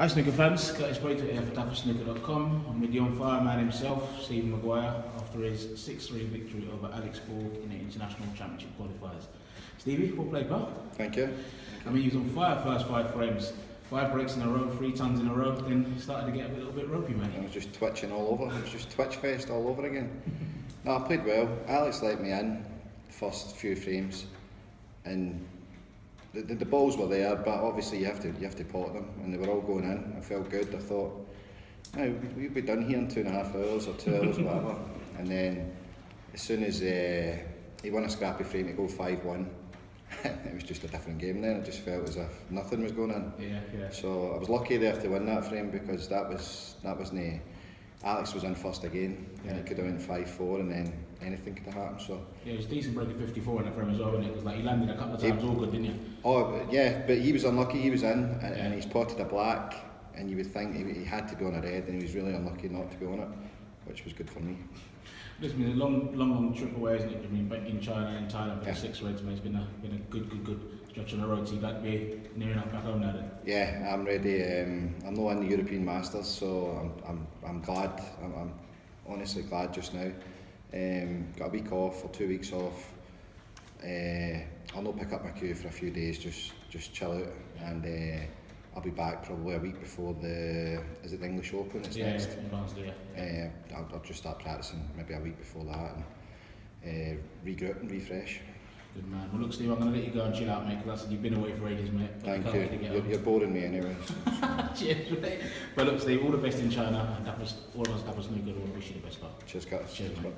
Hi snooker fans, Curtis Braithwaite here for DafaSnooker.com. I'm with the on fire man himself, Stephen Maguire, after his 6-3 victory over Alex Borg in the International Championship qualifiers. Stevie, well played, pal. Thank you. I mean, he was on fire first five frames. Five breaks in a row, three tons in a row, then started to get a little bit ropey, mate. I was just twitching all over. It was just twitch fest all over again. no, I played well. Alex let me in first few frames, and the, the, the balls were there, but obviously you have to you have to pot them, and they were all going in. I felt good. I thought, no, we'd be done here in two and a half hours or two hours, whatever. And then as soon as uh, he won a scrappy frame to go five one, it was just a different game. Then I just felt as if nothing was going on. Yeah, yeah. So I was lucky there to win that frame because that was that wasn't. Alex was in first again, and it could have went five four, and then anything could have happened. So Yeah, it was decent break of 54 in the frame as well, wasn't it? Because like, he landed a couple of times all good, didn't you? oh yeah, but he was unlucky. He was in, and, Yeah. and he's potted a black, and you would think he, he had to be on a red, and he was really unlucky not to be on it, which was good for me. It's been a long, long, long trip away, isn't it? I mean, back in China and Thailand for Yeah. six weeks, it's been a, been a good, good, good stretch on the road. So you'd like to be near enough back home now then? Yeah, I'm ready. Um, I'm not in the European Masters, so I'm I'm, I'm glad. I'm, I'm honestly glad just now. Um, got a week off or two weeks off. Uh, I'll not pick up my cue for a few days, just just chill out, and uh, I'll be back probably a week before the is it the English Open? It's yeah, next. yeah. yeah. Uh, I'll, I'll just start practicing maybe a week before that and uh, regroup and refresh. Good man. Well, look, Steve, I'm going to let you go and chill out, mate, because you've been away for ages, mate. Thank you. wait to get You're, you're boring me anyway. Cheers, mate. But look, Steve, all the best in China, and that was all of us, that was no good. We wish you the best, pal. Cheers, guys. Cheers, mate. bud.